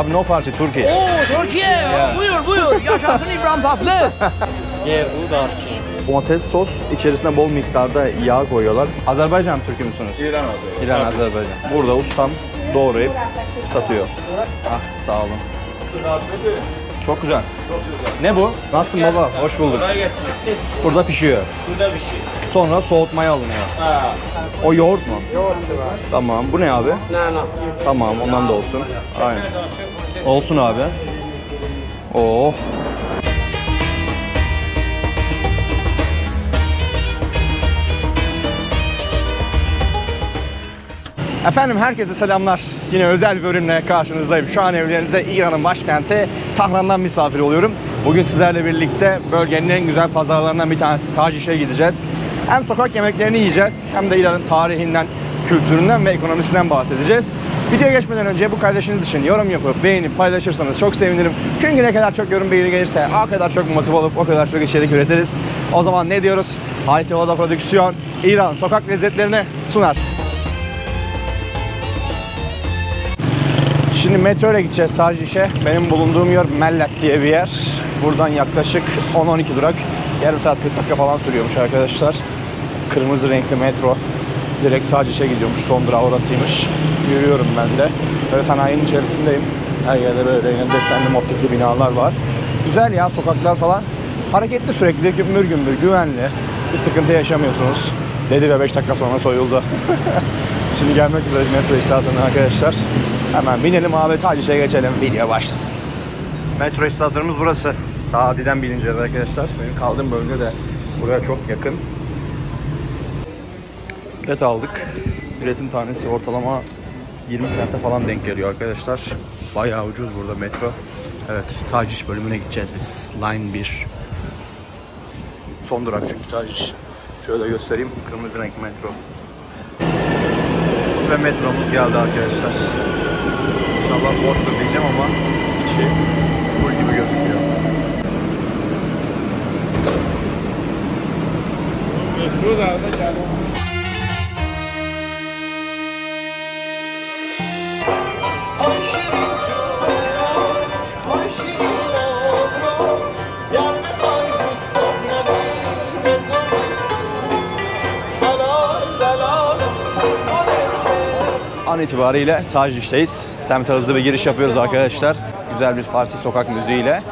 Abi no party Türkiye. Oo Türkiye. Buyur buyur. Yaşasın İbrahim Tatlı. Gevrek darçın. Domates sos içerisine bol miktarda yağ koyuyorlar. Azerbaycan Türk'ü müsünüz? İran Azerbaycan. İran, Azerbaycan. Burada ustam doğrayıp satıyor. Ah sağ olun. Çok güzel. Ne bu? Nasılsın baba? Hoş bulduk. Burada pişiyor. Burada şey. Sonra soğutmaya alınıyor. Ha. O yoğurt mu? Yoğurt var. Tamam. Bu ne abi? Nana. Tamam ondan da olsun. Aynen. Olsun abi. Oo. Efendim herkese selamlar. Yine özel bir bölümle karşınızdayım. Şu an evlerinize İran'ın başkenti Tahran'dan misafir oluyorum. Bugün sizlerle birlikte bölgenin en güzel pazarlarından bir tanesi Taciş'e gideceğiz. Hem sokak yemeklerini yiyeceğiz hem de İran'ın tarihinden, kültüründen ve ekonomisinden bahsedeceğiz. Videoya geçmeden önce bu kardeşiniz için yorum yapıp beğenip paylaşırsanız çok sevinirim. Çünkü ne kadar çok yorum beğeni gelirse o kadar çok motive olup o kadar çok içerik üretiriz. O zaman ne diyoruz? Hayati Oda Prodüksiyon İran sokak lezzetlerini sunar. Şimdi metro ile gideceğiz Taciş'e. Benim bulunduğum yer Mellet diye bir yer. Buradan yaklaşık 10-12 durak. Yarım saat 40 dakika falan sürüyormuş arkadaşlar. Kırmızı renkli metro. Direkt Taciş'e gidiyormuş. Son durağı orasıymış. Yürüyorum ben de. Böyle sanayinin içerisindeyim. Her yerde böyle yine desenli motifli binalar var. Güzel ya sokaklar falan. Hareketli sürekli, gümbür gümbür, güvenli. Bir sıkıntı yaşamıyorsunuz. Dedi ve 5 dakika sonra soyuldu. Şimdi gelmek üzere metro istasyonuna arkadaşlar. Hemen binelim abi Taciş'e geçelim. Video başlasın. Metro istasyonumuz burası. Sadi'den bilineceğiz arkadaşlar. Benim kaldığım bölge de buraya çok yakın. Bilet aldık. Biletin tanesi ortalama 20 sente falan denk geliyor arkadaşlar. Bayağı ucuz burada metro. Evet, Taciş bölümüne gideceğiz biz. Line 1. Son durak çünkü Taciş. Şöyle göstereyim. Kırmızı renk metro. Ve metromuz geldi arkadaşlar. İnşallah boştur diyeceğim ama içi full gibi gözüküyor. An itibariyle Taciş'teyiz. Semte hızlı bir giriş yapıyoruz arkadaşlar. Güzel bir Farsi sokak müziğiyle.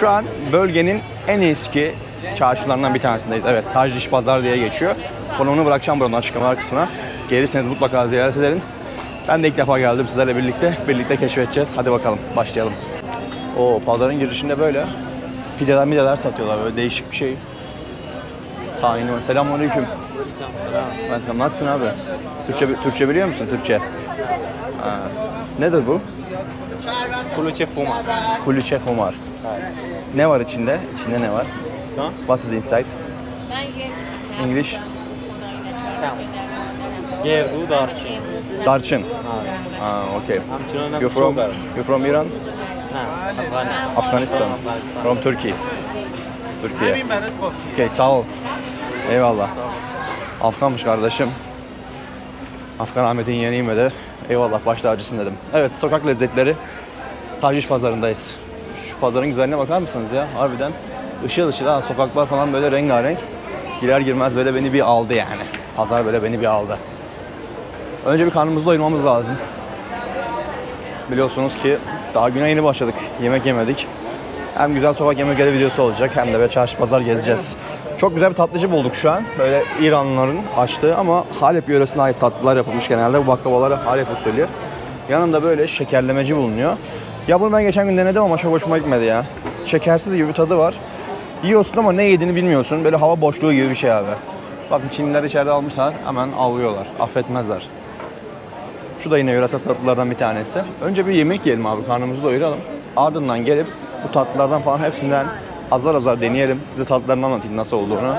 Şu an bölgenin en eski çarşılarından bir tanesindeyiz. Evet, Taciş Pazar diye geçiyor. Konumunu bırakacağım buranın açıklamalar kısmına. Gelirseniz mutlaka ziyaret edelim. Ben de ilk defa geldim sizlerle birlikte. Birlikte keşfedeceğiz. Hadi bakalım, başlayalım. O pazarın girişinde böyle pideler mideler satıyorlar. Böyle değişik bir şey. Tahin var. Selamünaleyküm. Ben nasılsın abi? Türkçe Türkçe biliyor musun Türkçe? Ha. Nedir bu? Kuluçe fuma. Kulüçe homar. Ne var içinde? İçinde ne var? Ha? What is inside? English? Gevrek darçın. Darçın. Ha. Ah, okay. You from you from Iran? Ha. Afganistan. Afganistan. From Turkey. Türkiye. Okay, sağ ol. Eyvallah. Afganmış kardeşim. Afgan Ahmet'in yeniyim ve de eyvallah baş tacısın dedim. Evet sokak lezzetleri Taciş pazarındayız. Şu pazarın güzelliğine bakar mısınız ya? Harbiden ışıl ışıl ha sokaklar falan böyle rengarenk. Girer girmez böyle beni bir aldı yani. Pazar böyle beni bir aldı. Önce bir karnımızı doyurmamız lazım. Biliyorsunuz ki daha güne yeni başladık. Yemek yemedik. Hem güzel sokak yemekleri videosu olacak hem de böyle çarşı pazar gezeceğiz. Çok güzel bir tatlıcı bulduk şu an. Böyle İranlıların açtığı ama Halep yöresine ait tatlılar yapılmış genelde. Bu baklavaları Halep usulü. Yanında böyle şekerlemeci bulunuyor. Ya bunu ben geçen gün denedim ama çok hoşuma gitmedi ya. Şekersiz gibi bir tadı var. Yiyorsun ama ne yediğini bilmiyorsun. Böyle hava boşluğu gibi bir şey abi. Bakın Çinliler içeride almışlar. Hemen avlıyorlar. Affetmezler. Şu da yine yöresel tatlılardan bir tanesi. Önce bir yemek yiyelim abi, karnımızı doyuralım. Ardından gelip bu tatlılardan falan hepsinden azar azar deneyelim. Size tatlarını anlatayım nasıl olduğunu.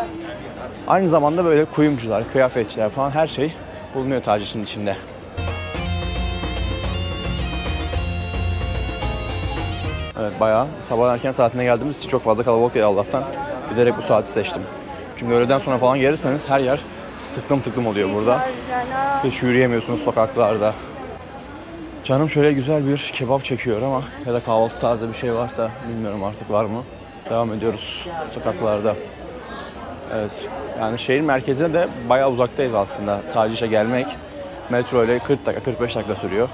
Aynı zamanda böyle kuyumcular, kıyafetçiler falan her şey bulunuyor tacişin içinde. Evet bayağı sabah erken saatine geldiğimiz için çok fazla kalabalık değil Allah'tan. Bilerek bu saati seçtim. Çünkü öğleden sonra falan gelirseniz her yer tıklım tıklım oluyor burada. Hiç yürüyemiyorsunuz sokaklarda. Canım şöyle güzel bir kebap çekiyor ama ya da kahvaltı taze bir şey varsa bilmiyorum artık var mı. Devam ediyoruz sokaklarda. Evet. Yani şehir merkezine de bayağı uzaktayız aslında. Taciş'e gelmek metro ile 40 dakika 45 dakika sürüyor.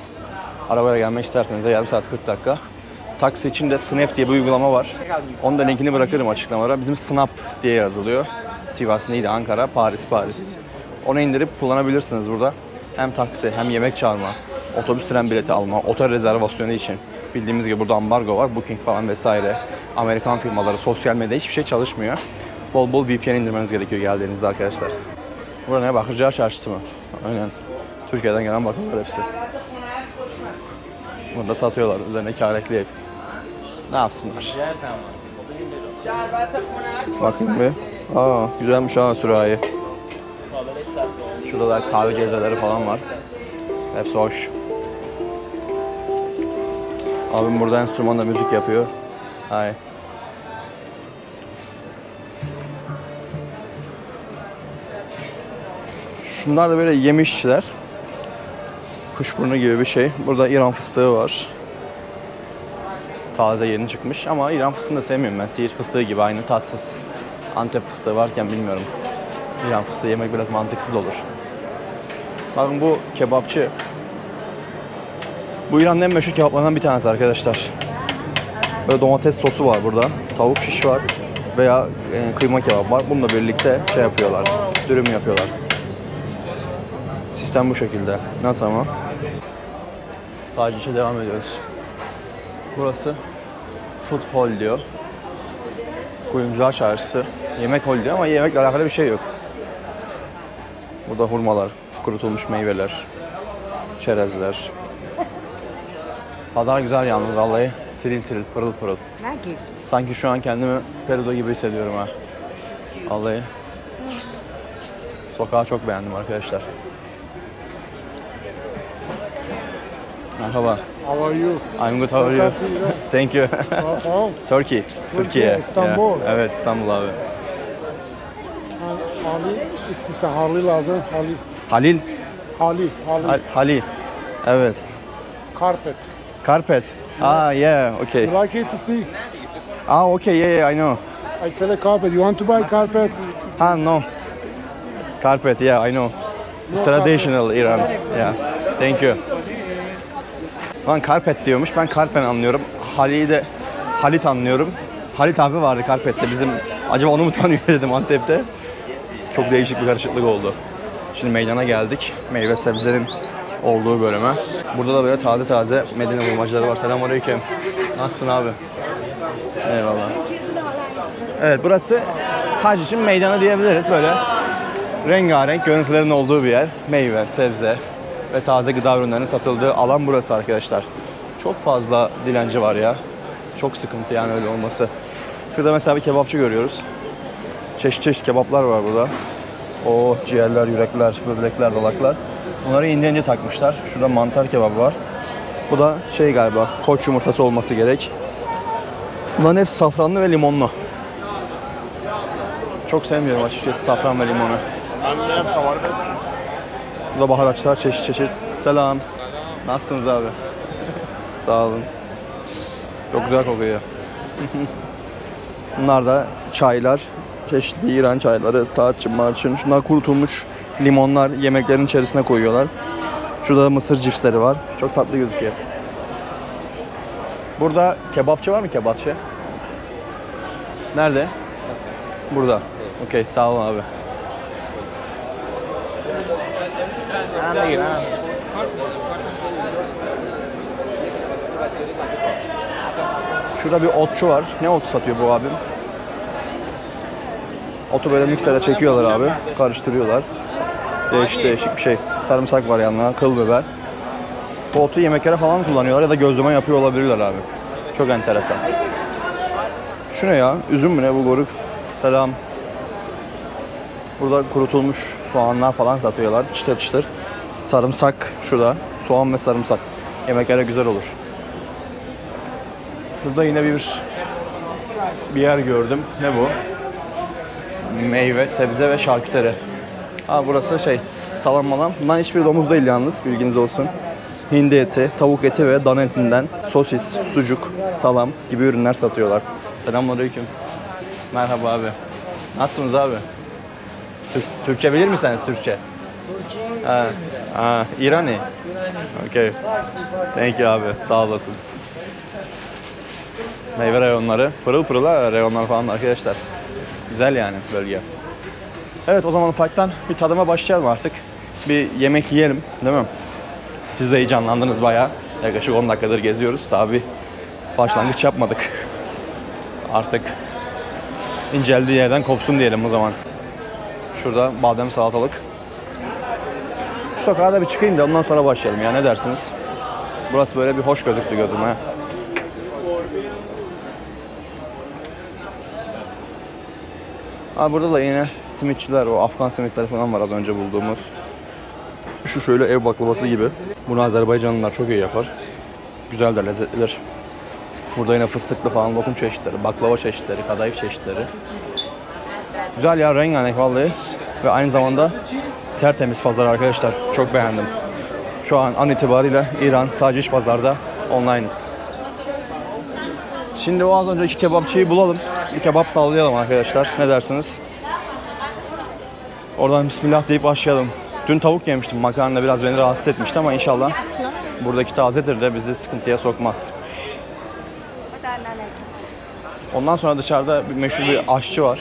Arabaya gelmek isterseniz de yarım saat 40 dakika. Taksi için de Snap diye bir uygulama var. Onun da linkini bırakırım açıklamalara. Bizim Snap diye yazılıyor. Sivas neydi? Ankara, Paris, Paris. Onu indirip kullanabilirsiniz burada. Hem taksi hem yemek çağırma, otobüs tren bileti alma, otel rezervasyonu için. Bildiğimiz gibi burada ambargo var, booking falan vesaire. Amerikan firmaları, sosyal medya hiçbir şey çalışmıyor. Bol bol VPN indirmeniz gerekiyor geldiğinizde arkadaşlar. Burada ne? Bakırcılar Çarşısı mı? Aynen. Türkiye'den gelen bakırlar hepsi. Burada satıyorlar. Üzerine kar ekleyip. Ne yapsınlar? Bakın bir. Aa güzelmiş ha sürahi. Şurada da kahve cezeleri falan var. Hepsi hoş. Abim burada enstrümanla müzik yapıyor. Hay. Şunlar da böyle yemişçiler. Kuşburnu gibi bir şey. Burada İran fıstığı var. Taze yeni çıkmış ama İran fıstığını da sevmiyorum ben. Siirt fıstığı gibi aynı tatsız. Antep fıstığı varken bilmiyorum. İran fıstığı yemek biraz mantıksız olur. Bakın bu kebapçı. Bu İran'ın en meşhur kebaplarından bir tanesi arkadaşlar. Böyle domates sosu var burada. Tavuk şiş var. Veya e, kıyma kebap var. Bununla birlikte şey yapıyorlar. Dürüm yapıyorlar. Sistem bu şekilde. Nasıl ama? Sadece devam ediyoruz. Burası Food Hall diyor. Kuyumcular Çarşısı. Yemek hall diyor ama yemekle alakalı bir şey yok. Burada hurmalar, kurutulmuş meyveler, çerezler. Pazar güzel yalnız vallahi. Tiril tiril, pırıl pırıl. Maggie. Sanki şu an kendimi Peru'da gibi hissediyorum ha. Vallahi. Sokağı çok beğendim arkadaşlar. Merhaba. How are you? I'm good, how are you? Thank you. Turkey. Türkiye. İstanbul. Yeah. Evet, İstanbul abi. Ali istese Halil lazım. Halil. Halil. Halil. Halil. Hal- Halil. Evet. Carpet. Carpet. Ah, yeah, okay. You like it to see? Ah, okay, yeah, yeah, I know. I sell a carpet. You want to buy carpet? Ah, no. Carpet, yeah, I know. It's traditional Iran. Yeah. Thank you. Lan karpet diyormuş. Ben karpen anlıyorum. Halil'i de Halit anlıyorum. Halit abi vardı karpette. Bizim acaba onu mu tanıyor dedim Antep'te. Çok değişik bir karışıklık oldu. Şimdi meydana geldik. Meyve sebzelerin olduğu bölüme. Burada da böyle taze taze Medine bulmacıları var. Selamünaleyküm. Nasılsın abi? Eyvallah. Evet burası tac için meydanı diyebiliriz böyle. Rengarenk görüntülerin olduğu bir yer. Meyve, sebze ve taze gıda ürünlerinin satıldığı alan burası arkadaşlar. Çok fazla dilenci var ya. Çok sıkıntı yani öyle olması. Şurada mesela bir kebapçı görüyoruz. Çeşit çeşit kebaplar var burada. O ciğerler, yürekler, böbrekler, dalaklar. Bunları ince ince takmışlar. Şurada mantar kebabı var. Bu da şey galiba koç yumurtası olması gerek. Bunların hepsi safranlı ve limonlu. Çok sevmiyorum açıkçası safran ve limonu. Burada baharatçılar çeşit çeşit. Selam. Nasılsınız abi? Sağ olun. Çok güzel kokuyor. Bunlar da çaylar. Çeşitli İran çayları, tarçın, marçın. Şunlar kurutulmuş limonlar yemeklerin içerisine koyuyorlar. Şurada da mısır cipsleri var. Çok tatlı gözüküyor. Burada kebapçı var mı kebapçı? Nerede? Burada. Okey sağ olun abi. Şurada bir otçu var. Ne otu satıyor bu abim? Otu böyle mikserde çekiyorlar abi. Karıştırıyorlar. Değişik değişik bir şey. Sarımsak var yanına, kıl biber. Bu otu yemeklere falan kullanıyorlar ya da gözleme yapıyor olabilirler abi. Çok enteresan. Şu ne ya? Üzüm mü ne bu goruk? Selam. Burada kurutulmuş soğanlar falan satıyorlar. Çıtır çıtır. Sarımsak şurada. Soğan ve sarımsak. Yemeklere güzel olur. Burada yine bir bir yer gördüm. Ne bu? Meyve, sebze ve şarküteri. Ha burası şey salam malam. Bundan hiçbir domuz değil yalnız bilginiz olsun. hindi eti, tavuk eti ve dana etinden sosis, sucuk, salam gibi ürünler satıyorlar. Selamünaleyküm. Merhaba abi. Nasılsınız abi? Türk, Türkçe bilir misiniz Türkçe? Türkçe. Ha, ha, İrani. Okay. Thank you abi. Sağ olasın. Meyve reyonları. Pırıl pırıl ha, reyonlar falan arkadaşlar. Güzel yani bölge. Evet o zaman ufaktan bir tadıma başlayalım artık. Bir yemek yiyelim değil mi? Siz de heyecanlandınız bayağı. Yaklaşık 10 dakikadır geziyoruz. Tabi başlangıç yapmadık. Artık inceldiği yerden kopsun diyelim o zaman. Şurada badem salatalık. Şu sokağa da bir çıkayım da ondan sonra başlayalım ya ne dersiniz? Burası böyle bir hoş gözüktü gözüme. Abi burada da yine simitçiler, o Afgan simitleri falan var az önce bulduğumuz. Şu şöyle ev baklavası gibi. Bunu Azerbaycanlılar çok iyi yapar. Güzel de lezzetlidir. Burada yine fıstıklı falan lokum çeşitleri, baklava çeşitleri, kadayıf çeşitleri. Güzel ya rengarenk vallahi. Ve aynı zamanda tertemiz pazar arkadaşlar. Çok beğendim. Şu an an itibariyle İran Taciş Pazar'da online'ız. Şimdi o az önceki kebapçıyı bulalım. Bir kebap sallayalım arkadaşlar. Ne dersiniz? Oradan bismillah deyip başlayalım. Dün tavuk yemiştim. Makarna biraz beni rahatsız etmişti ama inşallah buradaki tazedir de bizi sıkıntıya sokmaz. Ondan sonra dışarıda bir meşhur bir aşçı var.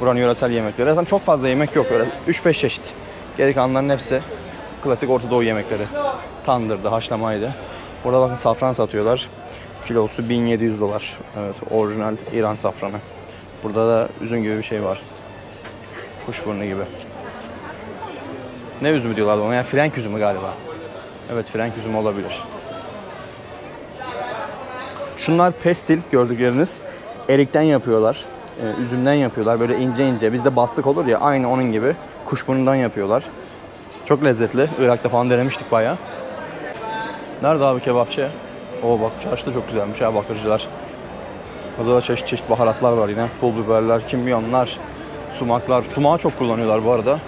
Buranın yöresel yemekleri. Zaten çok fazla yemek yok öyle. 3-5 çeşit. Geri kalanların hepsi klasik Orta Doğu yemekleri. Tandırdı, haşlamaydı. Burada bakın safran satıyorlar. Kilosu 1700 dolar. Evet, orijinal İran safranı. Burada da üzüm gibi bir şey var. Kuşburnu gibi. Ne üzümü diyorlardı ona ya? Frenk üzümü galiba. Evet, frenk üzümü olabilir. Şunlar pestil gördükleriniz. Erikten yapıyorlar. Ee, üzümden yapıyorlar. Böyle ince ince. Bizde bastık olur ya aynı onun gibi. Kuşburnundan yapıyorlar. Çok lezzetli. Irak'ta falan denemiştik bayağı. Nerede abi kebapçı? Oo bak çarşı da çok güzelmiş ha bakırcılar. Burada da çeşit çeşit baharatlar var yine. Pul biberler, kimyonlar, sumaklar. Sumağı çok kullanıyorlar bu arada.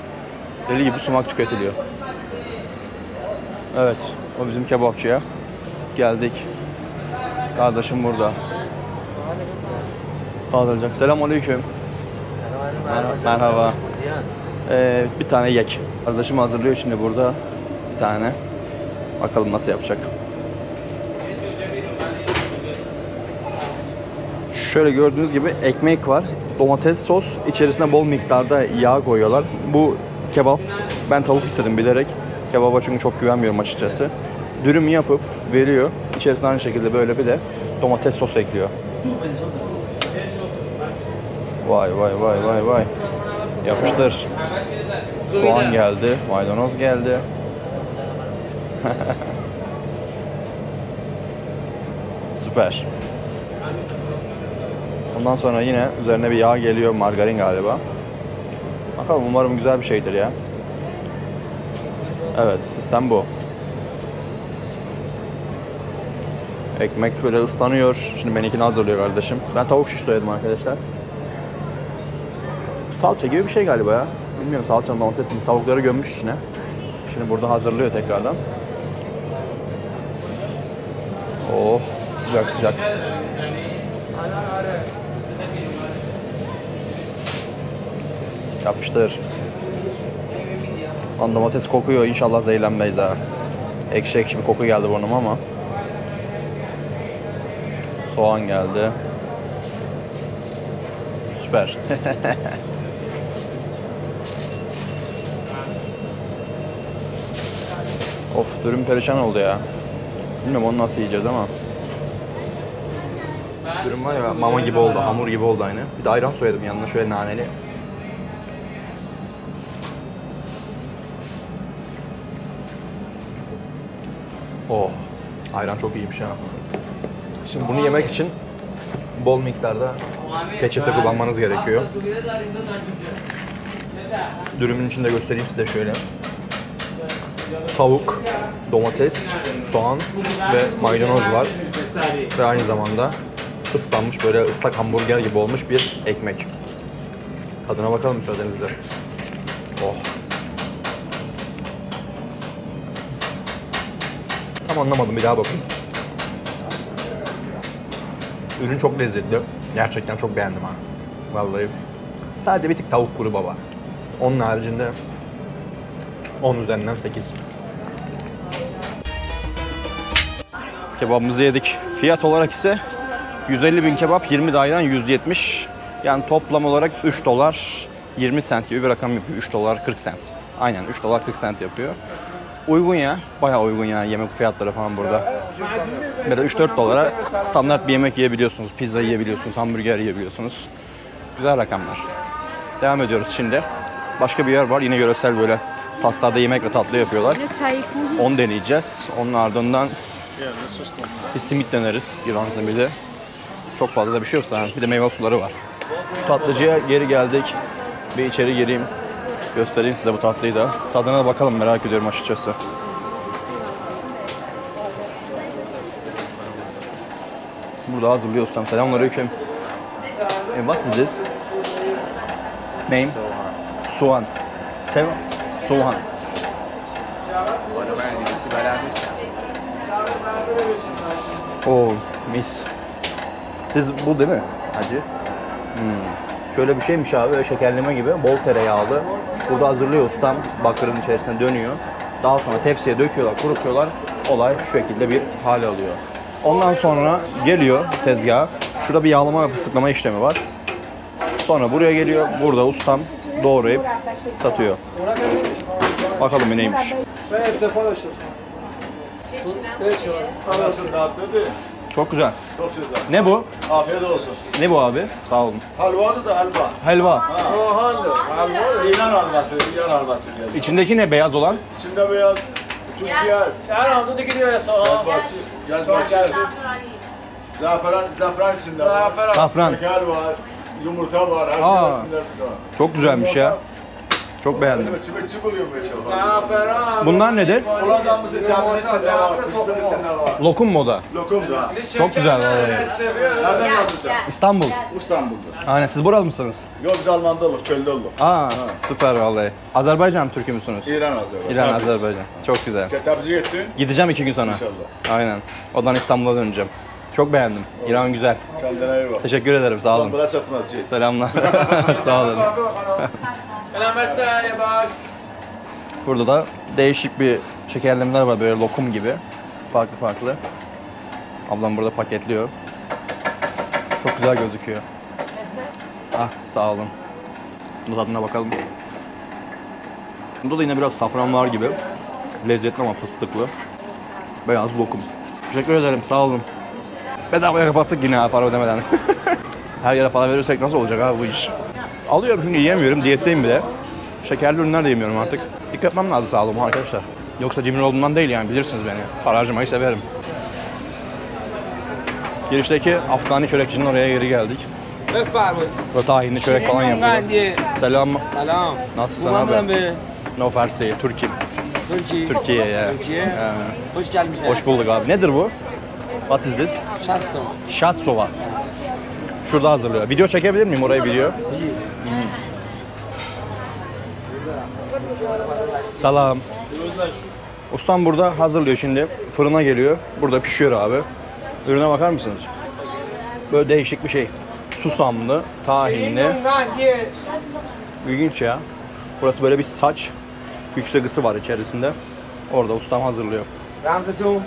Deli gibi sumak tüketiliyor. Evet, o bizim kebapçıya. Geldik. Kardeşim burada. Kaldıracak. Selamun aleyküm. Merhaba. Ee, bir tane yek. Kardeşim hazırlıyor şimdi burada. Bir tane. Bakalım nasıl yapacak. Şöyle gördüğünüz gibi ekmek var. Domates sos. içerisine bol miktarda yağ koyuyorlar. Bu kebap. Ben tavuk istedim bilerek. Kebaba çünkü çok güvenmiyorum açıkçası. Dürüm yapıp veriyor. İçerisine aynı şekilde böyle bir de domates sos ekliyor. Vay vay vay vay vay. Yapıştır. Soğan geldi. Maydanoz geldi. Süper. Ondan sonra yine üzerine bir yağ geliyor. Margarin galiba. Bakalım umarım güzel bir şeydir ya. Evet sistem bu. Ekmek böyle ıslanıyor. Şimdi benimkini hazırlıyor kardeşim. Ben tavuk şiş söyledim arkadaşlar. Salça gibi bir şey galiba ya. Bilmiyorum salça mı domates mi? Tavukları gömmüş içine. Şimdi burada hazırlıyor tekrardan. Oh sıcak sıcak. Yapıştır. Lan domates kokuyor. İnşallah zehirlenmeyiz ha. Ekşi ekşi bir koku geldi burnuma ama. Soğan geldi. Süper. of dürüm perişan oldu ya. Bilmiyorum onu nasıl yiyeceğiz ama. Dürüm var ya mama gibi oldu, hamur gibi oldu aynı. Bir de ayran soyadım yanına şöyle naneli. Ayran çok iyiymiş ha. Şimdi bunu yemek için bol miktarda peçete kullanmanız gerekiyor. Dürümün içinde göstereyim size şöyle. Tavuk, domates, soğan ve maydanoz var. Ve aynı zamanda ıslanmış böyle ıslak hamburger gibi olmuş bir ekmek. Tadına bakalım müsaadenizle. Oh. Tam anlamadım bir daha bakın. Ürün çok lezzetli. Gerçekten çok beğendim ha. Vallahi. Sadece bir tık tavuk kuru baba. Onun haricinde 10 üzerinden 8. Kebabımızı yedik. Fiyat olarak ise 150 bin kebap 20 daydan 170. Yani toplam olarak 3 dolar 20 sent gibi bir rakam yapıyor. 3 dolar 40 sent. Aynen 3 dolar 40 sent yapıyor. Uygun ya. Bayağı uygun ya yemek fiyatları falan burada. Böyle 3-4 dolara standart bir yemek yiyebiliyorsunuz. Pizza yiyebiliyorsunuz, hamburger yiyebiliyorsunuz. Güzel rakamlar. Devam ediyoruz şimdi. Başka bir yer var. Yine yöresel böyle pastada yemek ve tatlı yapıyorlar. Onu deneyeceğiz. Onun ardından bir simit deneriz. İran simidi. Çok fazla da bir şey yok zaten. Bir de meyve suları var. Tatlıcıya geri geldik. Bir içeri gireyim. Göstereyim size bu tatlıyı da. Tadına bakalım merak ediyorum açıkçası. Burada hazırlıyor ustam. Selamünaleyküm. E, what is this? Name? Soğan. Sev soğan. Oo, mis. Siz bu değil mi? Acı. Hmm. Şöyle bir şeymiş abi, şekerleme gibi. Bol tereyağlı. Burada hazırlıyor ustam. Bakırın içerisine dönüyor. Daha sonra tepsiye döküyorlar, kurutuyorlar. Olay şu şekilde bir hal alıyor. Ondan sonra geliyor tezgaha. Şurada bir yağlama ve fıstıklama işlemi var. Sonra buraya geliyor. Burada ustam doğrayıp satıyor. Bakalım neymiş. Nasıl dağıtladı? Çok güzel. Çok güzel. Ne bu? Afiyet olsun. Ne bu abi? Sağ olun. Halvadı da halva. Helva. Soğanlı. Halva. İran halvası. İran halvası. İçindeki ne beyaz olan? İçinde beyaz tuz piyaz. Şahane da gidiyor ya soğan. Gazbaçı. Gazbaçı. Zaferan, zaferan içinde var. Safran. Şeker var. Yumurta var. Her Aa. şey içinde var. Çok güzelmiş ya. Çok beğendim. Bunlar nedir? Var. Var. Lokum moda. Lokum da. Çok güzel vallahi. Nereden sen? İstanbul. İstanbul'da. Aynen siz buralı mısınız? Yok biz Alman'da olduk. Kölde olduk. Aa süper vallahi. Azerbaycan Türk'ü müsünüz? İran Azerbaycan. İran. Azerbaycan. Çok güzel. Tabriz gittin. Gideceğim iki gün sonra. İnşallah. Aynen. Odan İstanbul'a döneceğim. Çok beğendim. İran güzel. Kendine iyi bak. Teşekkür ederim. Sağ olun. İstanbul'a çatmaz. Selamlar. Sağ olun. Burada da değişik bir şekerlemeler var böyle lokum gibi. Farklı farklı. Ablam burada paketliyor. Çok güzel gözüküyor. Ah sağ olun. Bunun tadına bakalım. Bunda da yine biraz safran var gibi. Lezzetli ama fıstıklı. Beyaz lokum. Teşekkür ederim sağ olun. Bedavaya kapattık yine para ödemeden. Her yere para verirsek nasıl olacak abi bu iş? Alıyorum çünkü yiyemiyorum. Diyetteyim bile. Şekerli ürünler de yemiyorum artık. Dikkat etmem lazım sağlığıma arkadaşlar. Yoksa cimri olduğumdan değil yani bilirsiniz beni. Para harcamayı severim. Girişteki Afgani çörekçinin oraya geri geldik. Böyle tahinli çörek falan yapıyor. Selam. Selam. Nasılsın abi? No farsi, Türkiye. Türkiye. Türkiye ya. Türkiye. Hoş gelmişsin. Hoş bulduk abi. Nedir bu? What is this? Şatsova. Şatsova. Şurada hazırlıyor. Video çekebilir miyim orayı video? Salam. Ustam burada hazırlıyor şimdi. Fırına geliyor. Burada pişiyor abi. Ürüne bakar mısınız? Böyle değişik bir şey. Susamlı, tahinli. İlginç ya. Burası böyle bir saç yüksekisi var içerisinde. Orada ustam hazırlıyor. Ramzatun.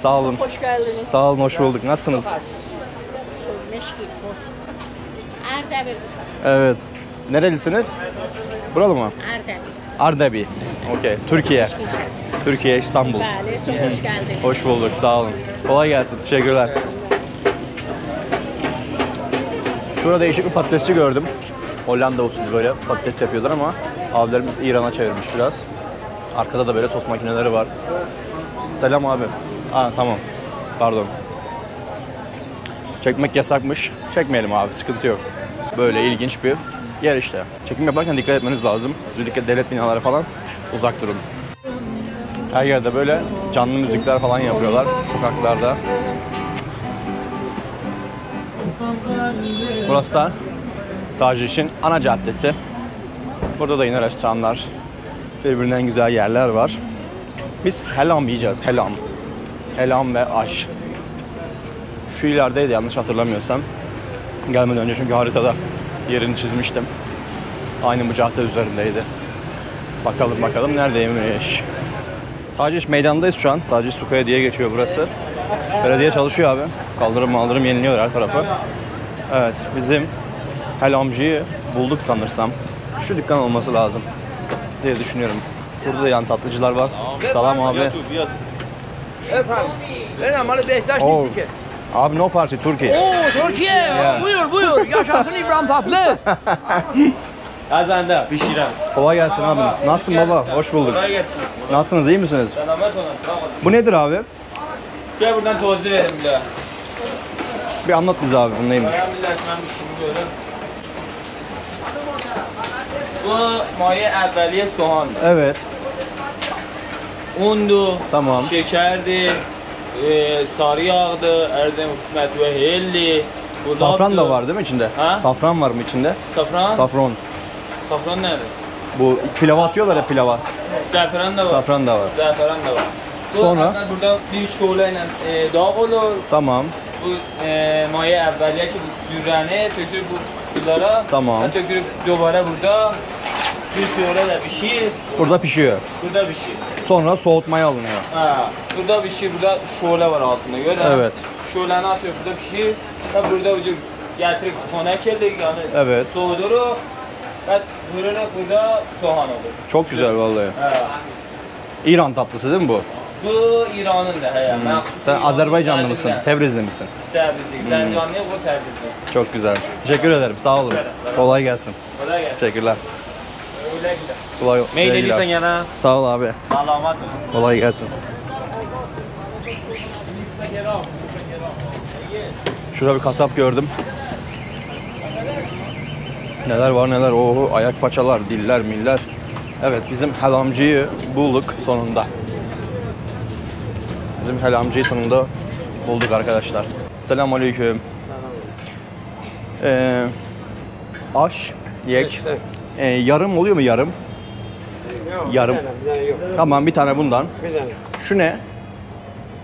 Sağ olun. Hoş geldiniz. Sağ olun, hoş bulduk. Nasılsınız? Ardabil. Evet. Nerelisiniz? Buralı mı? Ardabil. Ardabi. Okey. Türkiye. Türkiye, İstanbul. Bəli, çox xoş gəldiniz. Hoş bulduk. Sağ olun. Kolay gelsin. Teşekkürler. Şurada değişik bir patatesçi gördüm. Hollanda usulü böyle patates yapıyorlar ama abilerimiz İran'a çevirmiş biraz. Arkada da böyle tost makineleri var. Selam abi. Aa tamam. Pardon. Çekmek yasakmış. Çekmeyelim abi. Sıkıntı yok. Böyle ilginç bir yer işte. Çekim yaparken dikkat etmeniz lazım. Özellikle devlet binaları falan uzak durun. Her yerde böyle canlı müzikler falan yapıyorlar sokaklarda. Burası da Taciş'in ana caddesi. Burada da yine restoranlar, birbirinden güzel yerler var. Biz helam yiyeceğiz, helam. Helam ve aş. Şu ilerideydi yanlış hatırlamıyorsam. Gelmeden önce çünkü haritada yerini çizmiştim. Aynı bu cadde üzerindeydi. Bakalım bakalım neredeymiş. Taciş meydandayız şu an. Taciş Sukaya diye geçiyor burası. Belediye çalışıyor abi. Kaldırım maldırım yeniliyor her tarafı. Evet bizim Helamcıyı bulduk sanırsam. Şu dükkan olması lazım diye düşünüyorum. Burada da yan tatlıcılar var. Selam abi. Efendim. Ben malı Beşiktaş değilsin ki. Abi no party Türkiye. Oo Türkiye. Buyur buyur. Yaşasın İbrahim Tatlı. Gazanda pişirəm. Kolay gelsin abi. Nasılsın baba? Hoş bulduk. Kolay gelsin. Nasılsınız? iyi misiniz? Selamet olun. Bu nedir abi? Gel buradan tozlu verin bir daha. Bir anlat bize abi bu neymiş? Bu maye evveliye soğandır. Evet. Undu, Tamam. şekerdi, e, sarı yağdı, erzem hükümet ve helli. bu Safran da var değil mi içinde? Ha? Safran var mı içinde? Safran? Safron. Safran nerede? Bu pilava atıyorlar ya pilava. Zaferan da var. Safran da var. Zaferan da var. Bu Sonra? burada bir şoğlayla e, dağ olur. Tamam. Bu e, maye evveliye ki bu cürrane tökülüp bu pilara. Tamam. Tökülüp duvara burada. De bir şey. Burada pişiyor. Burada bir şey. Sonra soğutmaya alınıyor. Ha, burada bir şey, burada şöyle var altında göre. Evet. Şöyle nasıl burada bir şey. Ve burada ucu getirip kona keldik yani. Evet. Soğuduru. Ve fırına burada soğan olur. Çok güzel vallahi. Ha. İran tatlısı değil mi bu? Bu İran'ın da he. Hmm. Sen Azerbaycanlı mısın? Tebrizli misin? Tebrizli. Zəncanlı bu Tebrizli. Çok güzel. Teşekkür ederim. Sağ olun. Kolay gelsin. Kolay gelsin. Teşekkürler. Kolay güle güle. edirsən yana. Sağ ol abi. Salamat ol. Kolay gelsin. Şurada bir kasap gördüm. Neler var neler. Oo ayak paçalar, diller, miller. Evet bizim helamcıyı bulduk sonunda. Bizim helamcıyı sonunda bulduk arkadaşlar. Selamünaleyküm. Ee, aş, yek. Ee, yarım oluyor mu yarım? Yarım. Bir tane yok. Tamam bir tane bundan. Bir tane. Şu ne?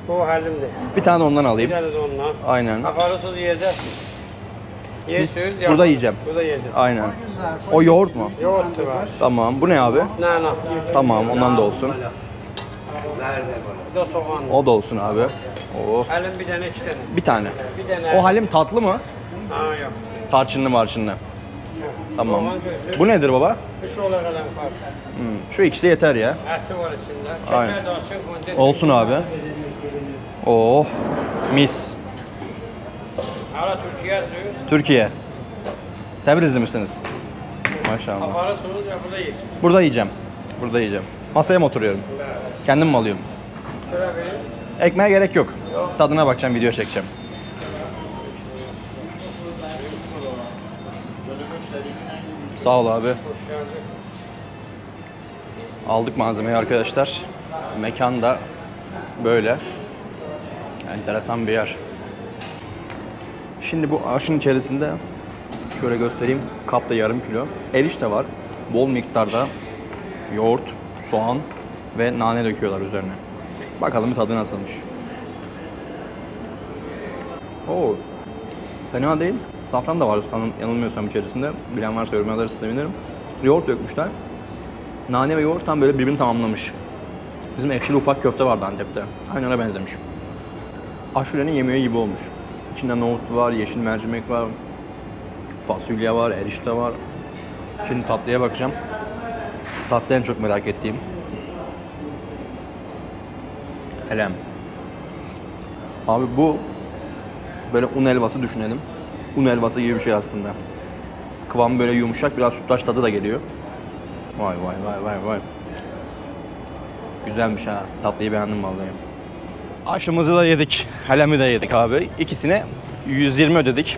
Bu halimde. Bir tane de ondan Bir alayım. tane de ondan. Aynen. Akarısız yiyeceksin. Yiyorsunuz. Burada yiyeceğim. Burada yiyeceğiz. Aynen. O yoğurt mu? Yoğurt da var. Tamam. Bu ne abi? Nana. Tamam ondan da olsun. Bu da soğan. O da olsun abi. Oo. Halim bir tane iki tane. Bir tane. Bir tane. O halim tatlı mı? Ha yok. Tarçınlı marçınlı. Tamam. Bu nedir baba? Şey olarak kalem. Hmm, Şu ikisi yeter ya. Eti var içinde. Aynen. Olsun abi. Oh. Mis. Hala Türkiye. Türkiye. Tebrizli misiniz? Maşallah. Burada yiyorsun. Burada yiyeceğim. Burada yiyeceğim. Masaya mı oturuyorum? Kendim mi alıyorum? Ekmeğe gerek yok. Tadına bakacağım, video çekeceğim. Sağ ol abi. Aldık malzemeyi arkadaşlar. Mekan da böyle. Enteresan bir yer. Şimdi bu aşın içerisinde şöyle göstereyim. Kapta yarım kilo. Erişte var. Bol miktarda yoğurt, soğan ve nane döküyorlar üzerine. Bakalım tadı nasılmış. Oo. Fena değil. Safran da var sanırım yanılmıyorsam içerisinde. Bilen varsa yorum yazarsa sevinirim. Yoğurt dökmüşler. Nane ve yoğurt tam böyle birbirini tamamlamış. Bizim ekşili ufak köfte vardı Antep'te. Aynı ona benzemiş. Aşurenin yemeği gibi olmuş. İçinde nohut var, yeşil mercimek var, fasulye var, erişte var. Şimdi tatlıya bakacağım. Tatlı en çok merak ettiğim. Helem. Abi bu böyle un helvası düşünelim. Un helvası gibi bir şey aslında. Kıvam böyle yumuşak, biraz sütlaç tadı da geliyor. Vay vay vay vay vay. Güzelmiş ha. Tatlıyı beğendim vallahi. Aşımızı da yedik. Helemi de yedik abi. İkisine 120 ödedik.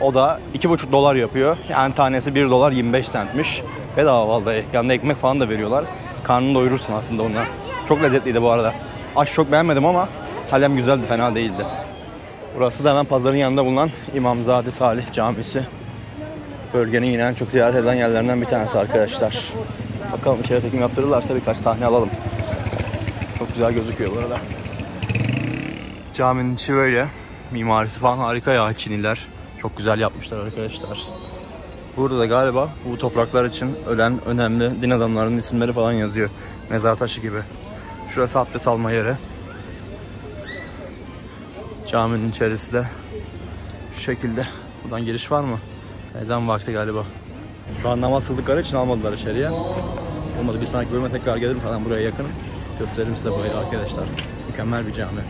O da 2,5 dolar yapıyor. Yani tanesi 1 dolar 25 centmiş. Bedava vallahi. Yanında ekmek falan da veriyorlar. Karnını doyurursun aslında onunla. Çok lezzetliydi bu arada. Aş çok beğenmedim ama halem güzeldi, fena değildi. Burası da hemen pazarın yanında bulunan İmamzade Salih Camisi. Bölgenin yine en çok ziyaret edilen yerlerinden bir tanesi arkadaşlar. Bakalım içeri çekim yaptırırlarsa birkaç sahne alalım. Çok güzel gözüküyor bu arada. Caminin içi böyle. Mimarisi falan harika ya Çiniler. Çok güzel yapmışlar arkadaşlar. Burada da galiba bu topraklar için ölen önemli din adamlarının isimleri falan yazıyor. Mezar taşı gibi. Şurası abdest alma yeri. Caminin içerisi de şu şekilde. Buradan giriş var mı? Ezan vakti galiba. Şu an namaz kıldıkları için almadılar içeriye. Olmadı bir sonraki bölüme tekrar gelirim falan buraya yakın. Gösteririm size böyle arkadaşlar. Mükemmel bir cami.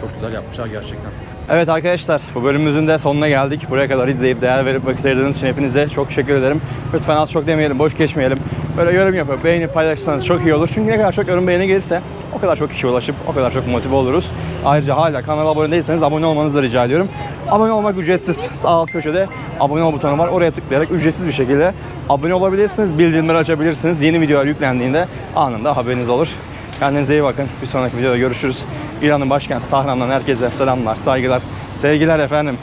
Çok güzel yapmışlar gerçekten. Evet arkadaşlar bu bölümümüzün de sonuna geldik. Buraya kadar izleyip değer verip vakit ayırdığınız için hepinize çok teşekkür ederim. Lütfen az çok demeyelim, boş geçmeyelim. Böyle yorum yapıp beğenip paylaşırsanız çok iyi olur. Çünkü ne kadar çok yorum beğeni gelirse o kadar çok kişiye ulaşıp o kadar çok motive oluruz. Ayrıca hala kanala abone değilseniz abone olmanızı da rica ediyorum. Abone olmak ücretsiz. Sağ alt köşede abone ol butonu var. Oraya tıklayarak ücretsiz bir şekilde abone olabilirsiniz. Bildirimleri açabilirsiniz. Yeni videolar yüklendiğinde anında haberiniz olur. Kendinize iyi bakın. Bir sonraki videoda görüşürüz. İran'ın başkenti Tahran'dan herkese selamlar, saygılar, sevgiler efendim.